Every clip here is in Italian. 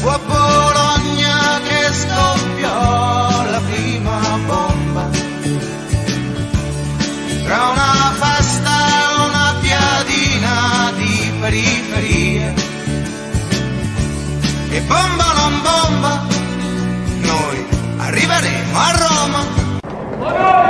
Fu a Bologna che scoppiò la prima bomba. Tra una festa e una piadina di periferia. E bomba non bomba, noi arriveremo a Roma.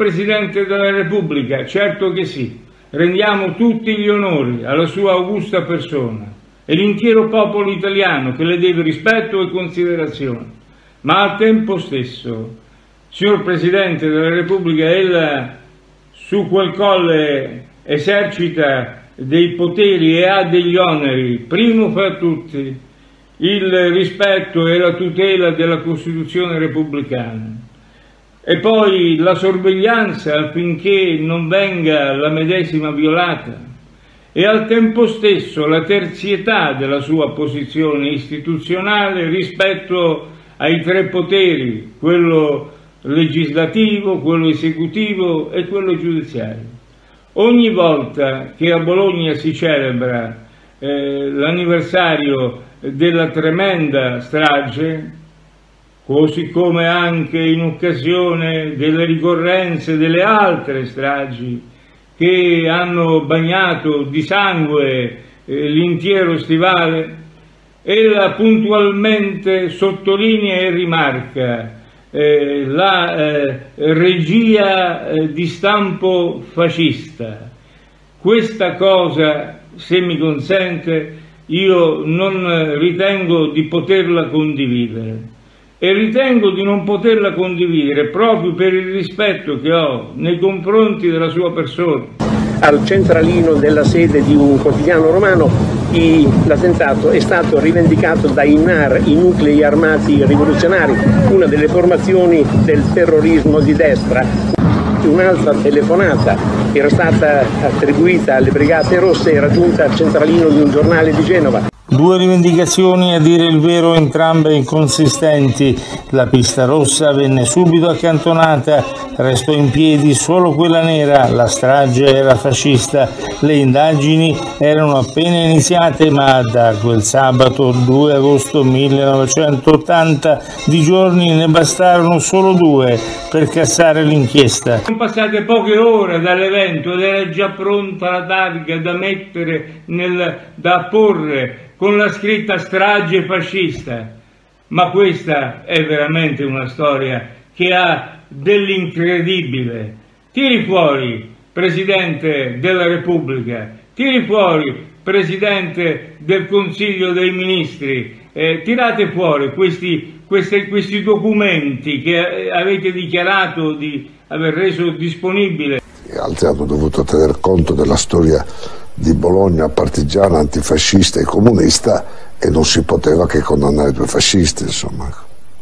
Presidente della Repubblica, certo che sì. Rendiamo tutti gli onori alla sua augusta persona e l'intero popolo italiano che le deve rispetto e considerazione. Ma al tempo stesso, signor Presidente della Repubblica, ella su quel colle esercita dei poteri e ha degli oneri, primo fra tutti il rispetto e la tutela della Costituzione repubblicana e poi la sorveglianza affinché non venga la medesima violata e al tempo stesso la terzietà della sua posizione istituzionale rispetto ai tre poteri, quello legislativo, quello esecutivo e quello giudiziario. Ogni volta che a Bologna si celebra eh, l'anniversario della tremenda strage, così come anche in occasione delle ricorrenze delle altre stragi che hanno bagnato di sangue eh, l'intero stivale, ella puntualmente sottolinea e rimarca eh, la eh, regia eh, di stampo fascista. Questa cosa, se mi consente, io non ritengo di poterla condividere e ritengo di non poterla condividere proprio per il rispetto che ho nei confronti della sua persona. Al centralino della sede di un quotidiano romano l'attentato è stato rivendicato dai NAR, i nuclei armati rivoluzionari, una delle formazioni del terrorismo di destra. Un'altra telefonata era stata attribuita alle Brigate Rosse e raggiunta al centralino di un giornale di Genova. Due rivendicazioni, a dire il vero, entrambe inconsistenti. La pista rossa venne subito accantonata, restò in piedi solo quella nera, la strage era fascista. Le indagini erano appena iniziate, ma da quel sabato 2 agosto 1980 di giorni ne bastarono solo due per cassare l'inchiesta. Sono passate poche ore dall'evento ed era già pronta la targa da mettere nel, da apporre con la scritta strage fascista. Ma questa è veramente una storia che ha dell'incredibile. Tiri fuori, Presidente della Repubblica, tiri fuori, Presidente del Consiglio dei Ministri, eh, tirate fuori questi, questi, questi documenti che avete dichiarato di aver reso disponibile. Altri hanno dovuto tener conto della storia di Bologna partigiana, antifascista e comunista e non si poteva che condannare due fascisti, insomma.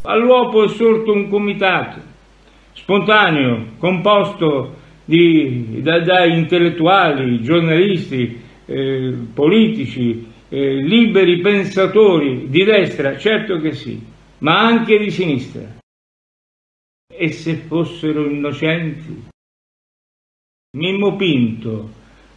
All'uopo è sorto un comitato spontaneo, composto di, da, da, intellettuali, giornalisti, eh, politici, eh, liberi pensatori di destra, certo che sì, ma anche di sinistra. E se fossero innocenti? Mimmo Pinto,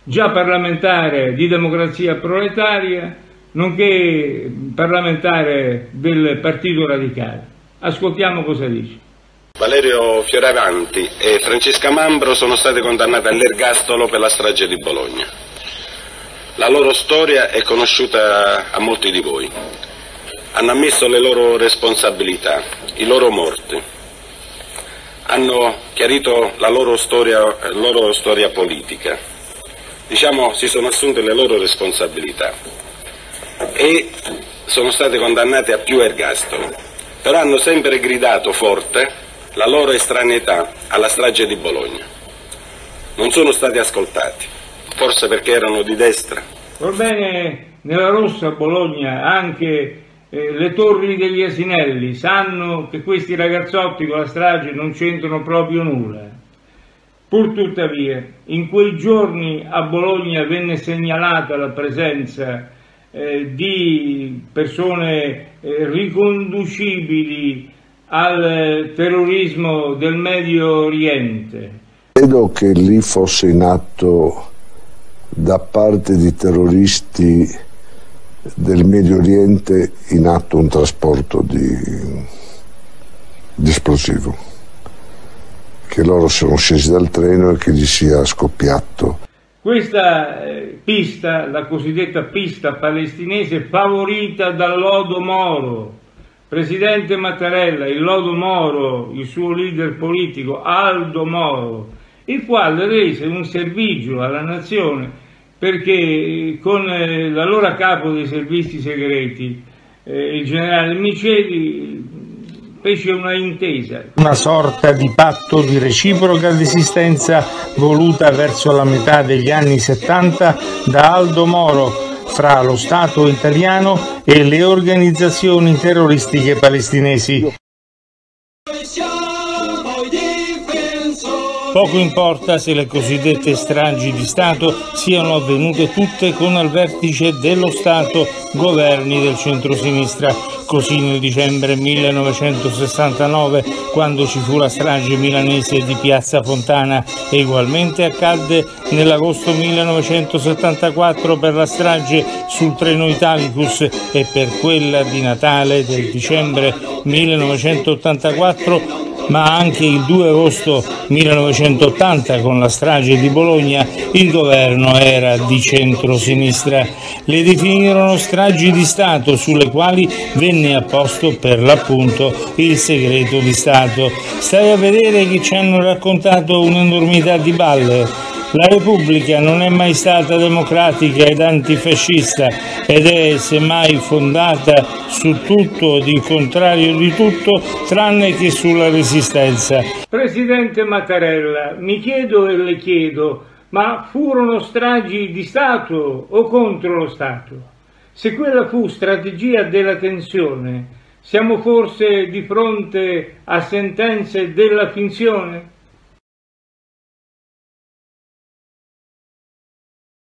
già parlamentare di democrazia proletaria, nonché parlamentare del Partito Radicale. Ascoltiamo cosa dice. Valerio Fioravanti e Francesca Mambro sono state condannate all'ergastolo per la strage di Bologna. La loro storia è conosciuta a molti di voi. Hanno ammesso le loro responsabilità, i loro morti. Hanno chiarito la loro storia, loro storia politica diciamo, si sono assunte le loro responsabilità e sono state condannate a più ergastoli, però hanno sempre gridato forte la loro estraneità alla strage di Bologna. Non sono stati ascoltati, forse perché erano di destra. Orbene, nella rossa Bologna anche eh, le torri degli asinelli sanno che questi ragazzotti con la strage non c'entrano proprio nulla. Pur tuttavia, in quei giorni a Bologna venne segnalata la presenza eh, di persone eh, riconducibili al terrorismo del Medio Oriente. Credo che lì fosse in atto da parte di terroristi del Medio Oriente in atto un trasporto di, di esplosivo, che loro siano scesi dal treno e che gli sia scoppiato. Questa eh, pista, la cosiddetta pista palestinese, favorita dal Lodo Moro, Presidente Mattarella, il Lodo Moro, il suo leader politico, Aldo Moro, il quale rese un servigio alla nazione perché con eh, l'allora capo dei servizi segreti, eh, il generale Miceli, fece una intesa. Una sorta di patto di reciproca resistenza voluta verso la metà degli anni 70 da Aldo Moro fra lo Stato italiano e le organizzazioni terroristiche palestinesi. Poco importa se le cosiddette stragi di Stato siano avvenute tutte con al vertice dello Stato governi del centro-sinistra. Così nel dicembre 1969, quando ci fu la strage milanese di Piazza Fontana, e ugualmente accadde nell'agosto 1974 per la strage sul treno Italicus e per quella di Natale del dicembre 1984 ma anche il 2 agosto 1980 con la strage di Bologna il governo era di centro-sinistra. Le definirono stragi di Stato sulle quali venne apposto per l'appunto il segreto di Stato. Stai a vedere che ci hanno raccontato un'enormità di balle la Repubblica non è mai stata democratica ed antifascista ed è semmai fondata su tutto ed il contrario di tutto tranne che sulla resistenza. Presidente Mattarella, mi chiedo e le chiedo, ma furono stragi di Stato o contro lo Stato? Se quella fu strategia della tensione, siamo forse di fronte a sentenze della finzione?